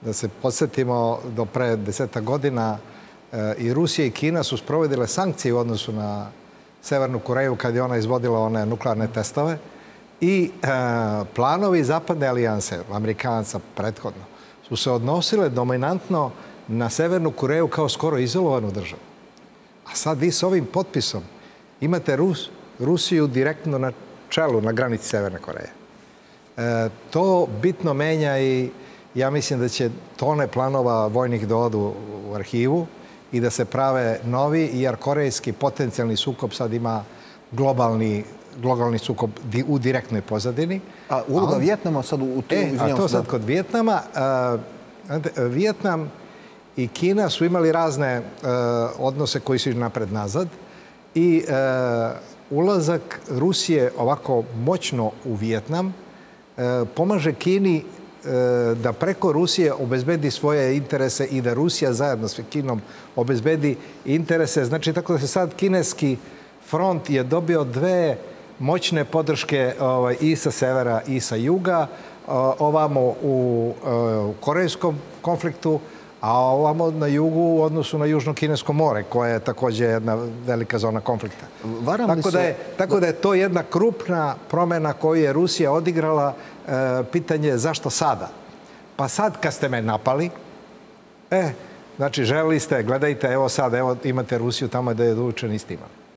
Da se podsjetimo, do pre deseta godina e, i Rusija i Kina su sprovedile sankcije u odnosu na Severnu Koreju kad je ona izvodila one nuklearne testove i e, planovi Zapadne alijanse, Amerikanca prethodno, su se odnosile dominantno na Severnu Koreju kao skoro izolovanu državu. A sad vi s ovim potpisom imate Rus, Rusiju direktno na čelu, na granici Severne Koreje. E, to bitno menja i ja mislim da će tone planova vojnih da odu u arhivu i da se prave novi, jer korejski potencijalni sukob sad ima globalni globalni sukob u direktnoj pozadini. A uloga Vjetnama sad u tu... E, a to sad kod Vjetnama, Vjetnam i Kina su imali razne odnose koji su napred-nazad i ulazak Rusije ovako moćno u Vjetnam pomaže Kini da preko Rusije obezbedi svoje interese i da Rusija zajedno s Kinom obezbedi interese. Znači, tako da se sad kineski front je dobio dve moćne podrške ovaj, i sa severa i sa juga, ovamo u korejskom konfliktu, a ovamo na jugu u odnosu na Južno-Kinesko more, koje je takođe jedna velika zona konflikta. Varam tako, da je, tako da je to jedna krupna promena koju je Rusija odigrala. E, pitanje je zašto sada? Pa sad kad ste me napali, e, znači želeli ste, gledajte, evo sad, evo imate Rusiju tamo da je dovučen isti imali.